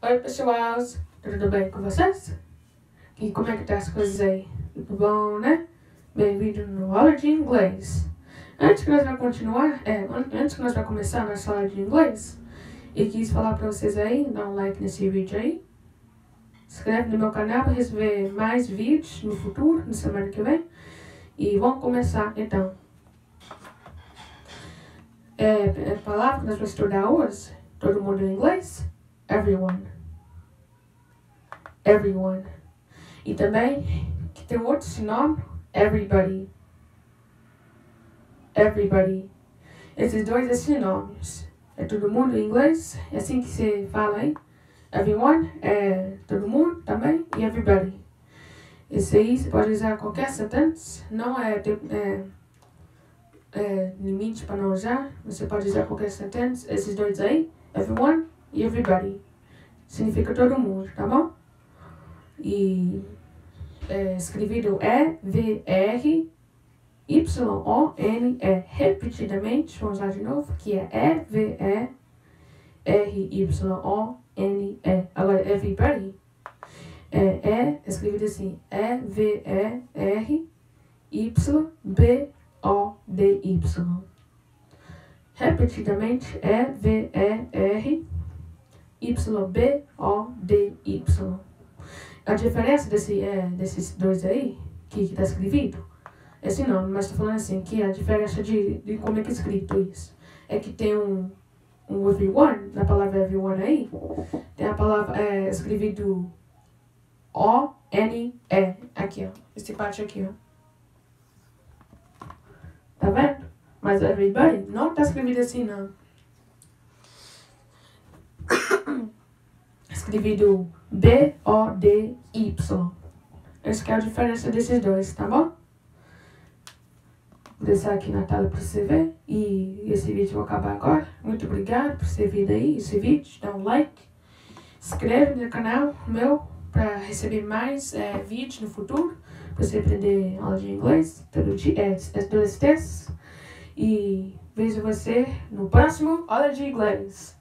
Oi, pessoal! Tudo bem com vocês? E como é que tá as coisas aí? Tudo bom, né? Bem-vindo no aula de inglês. Antes que nós vamos continuar, é, antes que nós vamos começar a nossa aula de inglês, eu quis falar para vocês aí, dá um like nesse vídeo aí. Se inscreve no meu canal para receber mais vídeos no futuro, na semana que vem. E vamos começar então. É, é a palavra que nós vamos estudar hoje, todo mundo em inglês? Everyone. Everyone. E também, que tem outro sinônimo, everybody. Everybody. Esses dois é sinônimos. É todo mundo em inglês, é assim que se fala aí. Everyone é todo mundo também e everybody. Esse aí você pode usar qualquer sentence, não é, é, é limite para não usar. Você pode usar qualquer sentence, esses dois aí, everyone everybody. Significa todo mundo, tá bom? E é escrevido E-V-R Y-O-N-E repetidamente, vamos lá de novo, que é E-V-E-R-Y-O-N-E. Agora, everybody é, é escrevido assim, E-V-E-R-Y-B-O-D-Y. Repetidamente, E-V-E-R Y-B-O-D-Y. A diferença desse, é, desses dois aí, que está escrito, esse não, mas estou falando assim, que a diferença de, de como é que é escrito isso, é que tem um, um everyone, na palavra everyone aí, tem a palavra é, escrito O-N-E, aqui ó, esse parte aqui ó. Tá vendo? Mas everybody não está escrito assim não. escrevido B-O-D-Y. Essa é a diferença desses dois, tá bom? Vou deixar aqui na tela para você ver. E esse vídeo vai acabar agora. Muito obrigado por você vir aí, esse vídeo. Dá um like. Inscreve no canal meu para receber mais é, vídeos no futuro. Para você aprender aula de inglês todo dia, é, é dois testes. E vejo você no próximo aula de inglês.